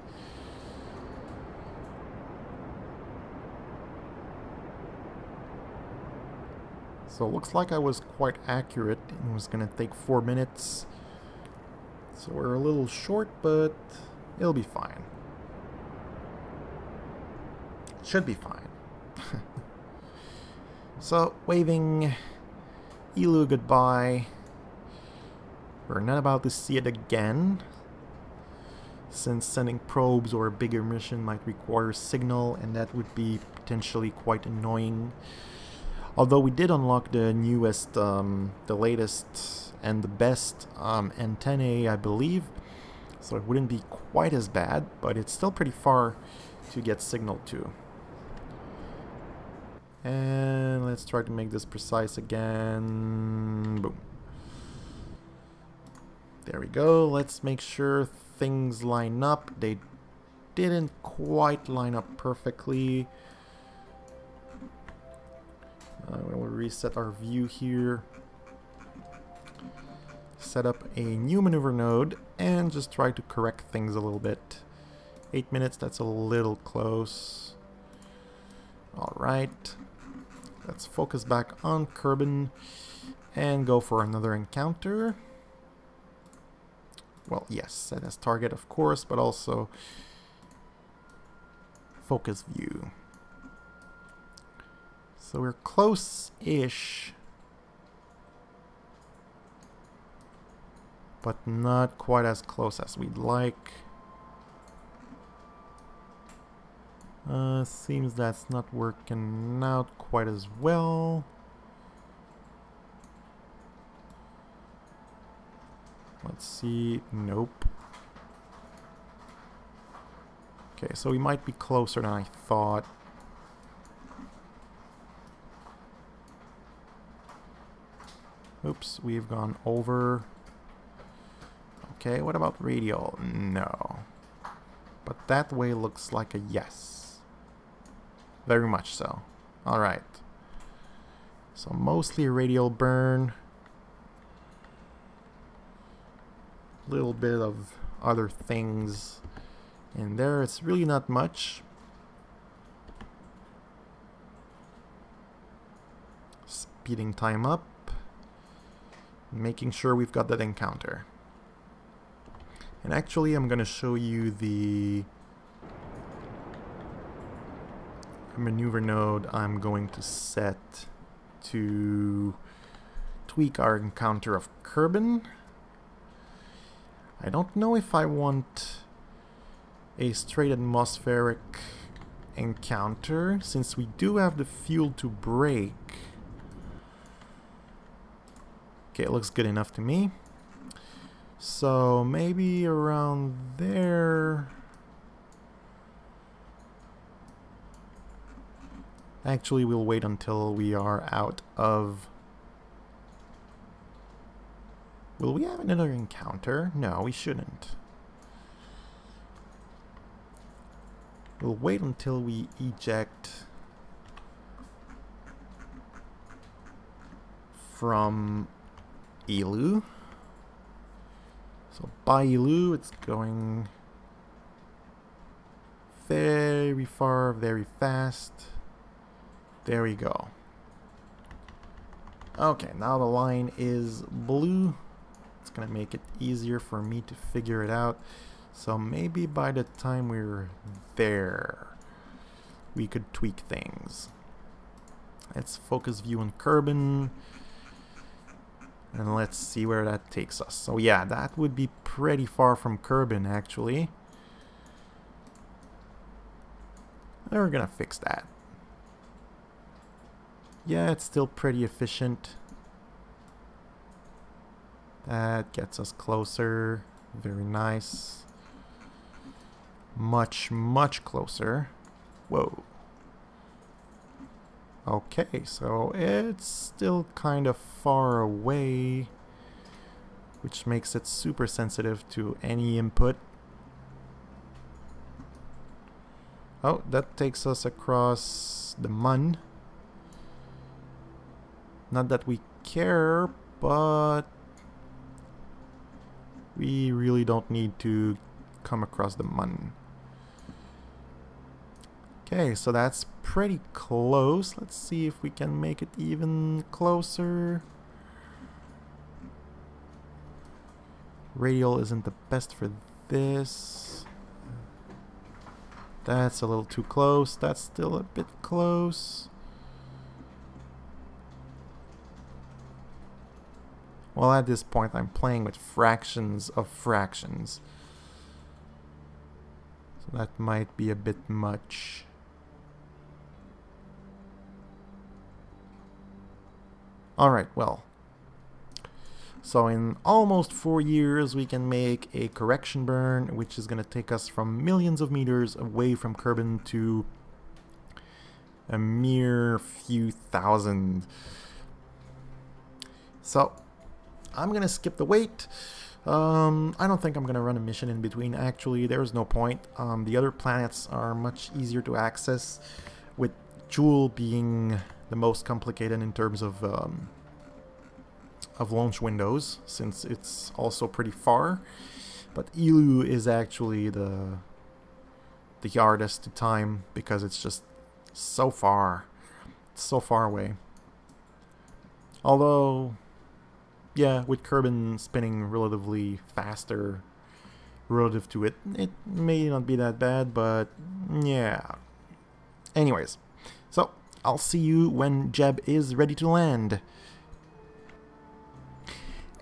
So it looks like I was quite accurate. It was going to take four minutes. So we're a little short, but it'll be fine. Should be fine. *laughs* so, waving Eeloo goodbye. We're not about to see it again, since sending probes or a bigger mission might require signal, and that would be potentially quite annoying. Although we did unlock the newest, um, the latest, and the best um, antennae, I believe, so it wouldn't be quite as bad, but it's still pretty far to get signal to. And let's try to make this precise again. Boom. There we go. Let's make sure things line up. They didn't quite line up perfectly. Uh, we'll reset our view here. Set up a new maneuver node and just try to correct things a little bit. Eight minutes, that's a little close. Alright. Let's focus back on Kerbin and go for another encounter well, yes, set as target, of course, but also focus view. So we're close-ish, but not quite as close as we'd like. Uh, seems that's not working out quite as well. Let's see. Nope. Okay, so we might be closer than I thought. Oops, we've gone over. Okay, what about radial? No. But that way looks like a yes. Very much so. Alright. So mostly radial burn. Little bit of other things in there. It's really not much. Speeding time up. Making sure we've got that encounter. And actually I'm going to show you the maneuver node I'm going to set to tweak our encounter of Kerbin. I don't know if I want a straight atmospheric encounter since we do have the fuel to brake. Okay, it looks good enough to me. So maybe around there. Actually, we'll wait until we are out of... Will we have another encounter? No, we shouldn't. We'll wait until we eject from Eeloo. So by Eeloo, it's going very far, very fast. There we go. Okay, now the line is blue. It's gonna make it easier for me to figure it out. So maybe by the time we're there, we could tweak things. Let's focus view on Kerbin. And let's see where that takes us. So yeah, that would be pretty far from Kerbin actually. We're gonna fix that. Yeah, it's still pretty efficient. That gets us closer. Very nice much, much closer. Whoa. Okay, so it's still kind of far away, which makes it super sensitive to any input. Oh, that takes us across the Mun. Not that we care, but we really don't need to come across the Mun. Okay, so that's pretty close. Let's see if we can make it even closer. Radial isn't the best for this. That's a little too close. That's still a bit close. Well, at this point, I'm playing with fractions of fractions. So that might be a bit much. Alright, well. So in almost four years, we can make a correction burn, which is going to take us from millions of meters away from Kerbin to a mere few thousand. So, I'm going to skip the wait. Um, I don't think I'm going to run a mission in between, actually. There's no point. Um, the other planets are much easier to access, with Jool being the most complicated in terms of um, of launch windows, since it's also pretty far. But Eeloo is actually the the hardest to time because it's just so far, so far away. Although, yeah, with Kerbin spinning relatively faster relative to it, it may not be that bad, but yeah. Anyways, so I'll see you when Jeb is ready to land.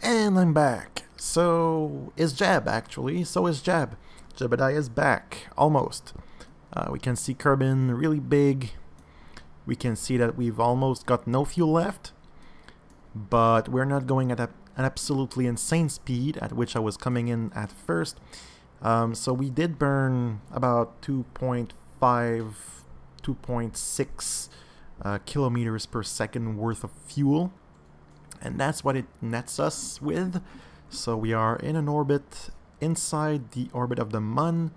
And I'm back. So is Jeb actually. So is Jeb. Jebediah is back. Almost. Uh, we can see Kerbin really big. We can see that we've almost got no fuel left. But we're not going at an absolutely insane speed at which I was coming in at first. Um, so we did burn about 2.5, 2.6 uh, kilometers per second worth of fuel. And that's what it nets us with. So we are in an orbit inside the orbit of the Mun.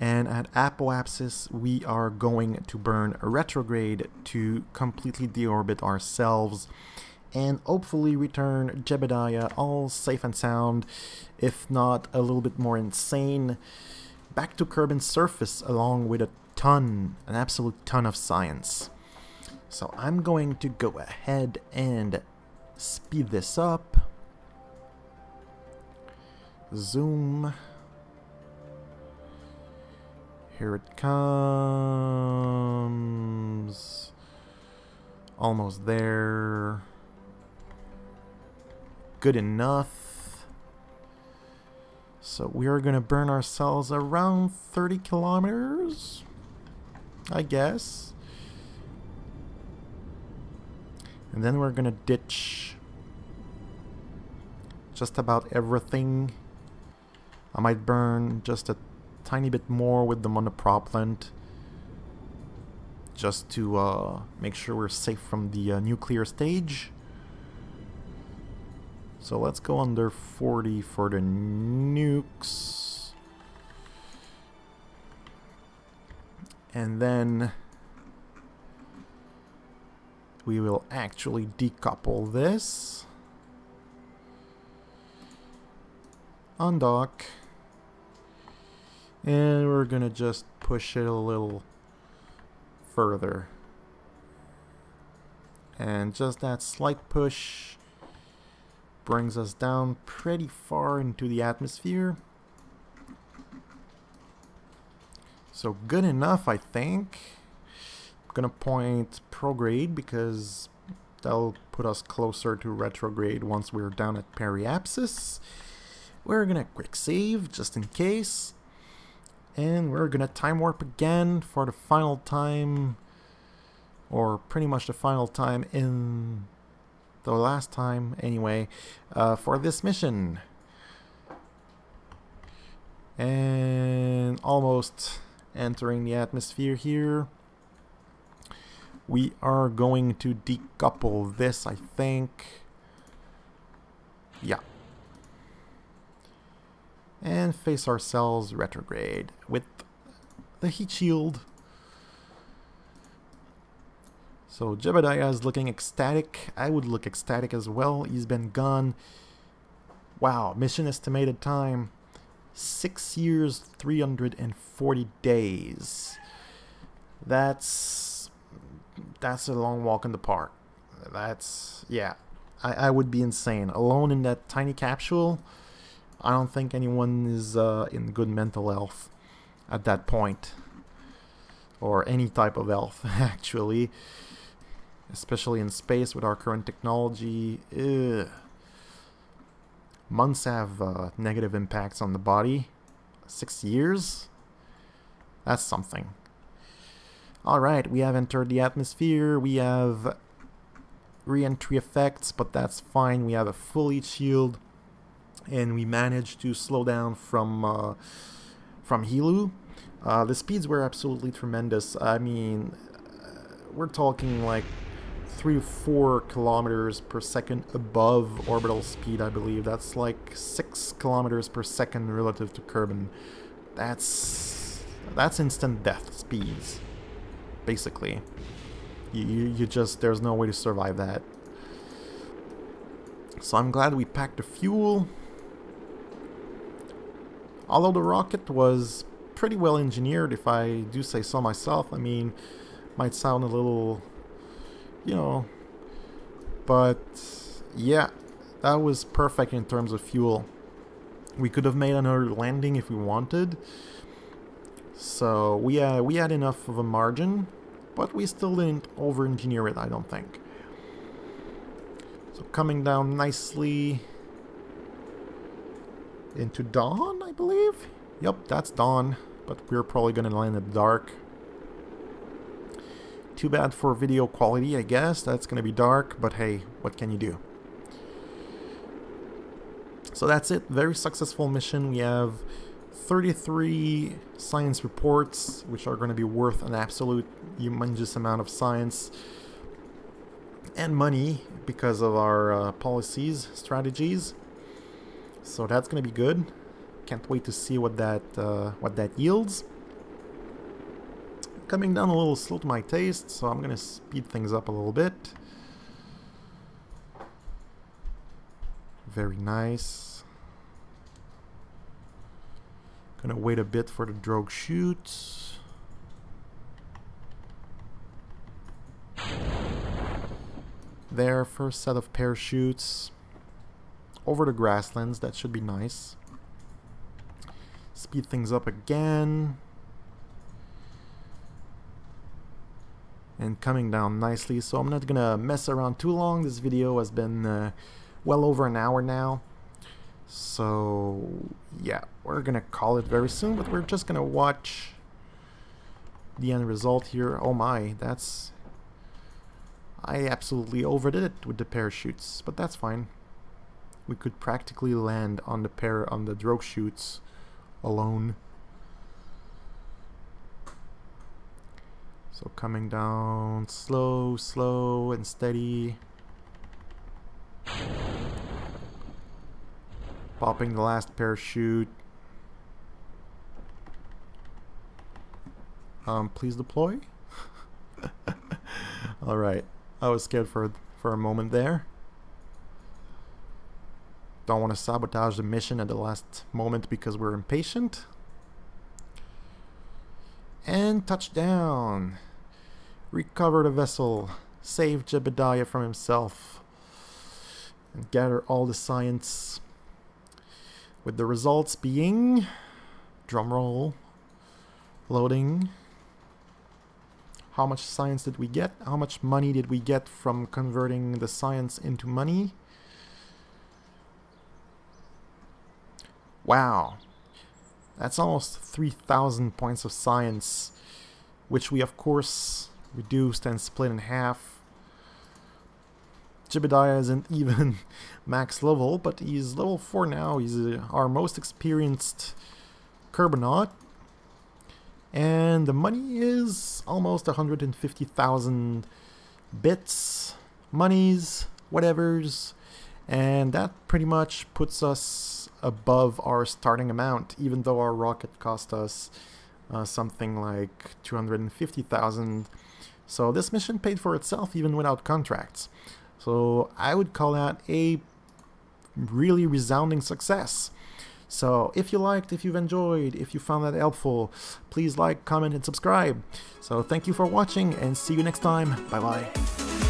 And at apoapsis, we are going to burn retrograde to completely deorbit ourselves and hopefully return Jebediah all safe and sound, if not a little bit more insane, back to Kerbin's surface along with a ton, an absolute ton of science. So I'm going to go ahead and speed this up. Zoom. Here it comes. Almost there. Good enough. So we are going to burn ourselves around 30 kilometers. I guess. And then we're going to ditch just about everything. I might burn just a tiny bit more with the monopropellant just to uh, make sure we're safe from the uh, nuclear stage. So let's go under 40 for the nukes. And then we will actually decouple this. Undock. And we're going to just push it a little further. And just that slight push brings us down pretty far into the atmosphere. So good enough, I think. I'm gonna point prograde because that'll put us closer to retrograde once we're down at periapsis. We're gonna quick save just in case. And we're gonna time warp again for the final time, or pretty much the final time in the last time anyway, uh, for this mission. And almost entering the atmosphere here. We are going to decouple this, I think. Yeah and face ourselves retrograde with the heat shield. So Jebediah is looking ecstatic. I would look ecstatic as well. He's been gone. Wow, mission estimated time. 6 years, 340 days. That's... That's a long walk in the park. That's... Yeah. I, I would be insane. Alone in that tiny capsule I don't think anyone is uh, in good mental health at that point. Or any type of health, *laughs* actually. Especially in space with our current technology. Ugh. Months have uh, negative impacts on the body. Six years? That's something. Alright, we have entered the atmosphere. We have re-entry effects, but that's fine. We have a fully shield and we managed to slow down from uh, from Eeloo. Uh, the speeds were absolutely tremendous. I mean, we're talking like three to four kilometers per second above orbital speed, I believe. That's like six kilometers per second relative to Kerbin. That's that's instant death speeds, basically. You, you, you just, there's no way to survive that. So I'm glad we packed the fuel. Although the rocket was pretty well engineered, if I do say so myself. I mean, might sound a little, you know, but yeah, that was perfect in terms of fuel. We could have made another landing if we wanted. So we had, we had enough of a margin, but we still didn't over-engineer it, I don't think. So coming down nicely, into dawn, I believe? Yep, that's dawn. but we're probably gonna land the dark. Too bad for video quality, I guess. That's gonna be dark, but hey, what can you do? So that's it. Very successful mission. We have 33 science reports, which are going to be worth an absolute humongous amount of science and money because of our uh, policies, strategies. So that's going to be good. Can't wait to see what that uh, what that yields. Coming down a little slow to my taste, so I'm to speed things up a little bit. Very nice. Gonna wait a bit for the drogue chute. There, first set of parachutes. Over the grasslands, that should be nice. Speed things up again. And coming down nicely, so I'm not gonna mess around too long. This video has been uh, well over an hour now. So, yeah, we're gonna call it very soon, but we're just gonna watch the end result here. Oh my, that's... I absolutely overdid it with the parachutes, but that's fine. We could practically land on the pair on the drogue chutes alone. So coming down slow, slow and steady. Popping the last parachute. Um, please deploy. *laughs* Alright. I was scared for, for a moment there. Don't want to sabotage the mission at the last moment because we're impatient. And touchdown. Recover the vessel. Save Jebediah from himself. And gather all the science with the results being drumroll loading how much science did we get how much money did we get from converting the science into money wow that's almost 3000 points of science which we of course reduced and split in half Jebediah isn't *laughs* even max level, but he's level 4 now. He's uh, our most experienced Kerbonaut. And the money is almost 150,000 bits, monies, whatevers. And that pretty much puts us above our starting amount, even though our rocket cost us uh, something like 250,000. So this mission paid for itself even without contracts. So I would call that a really resounding success. So if you liked, if you've enjoyed, if you found that helpful, please like, comment, and subscribe. So thank you for watching and see you next time. Bye bye.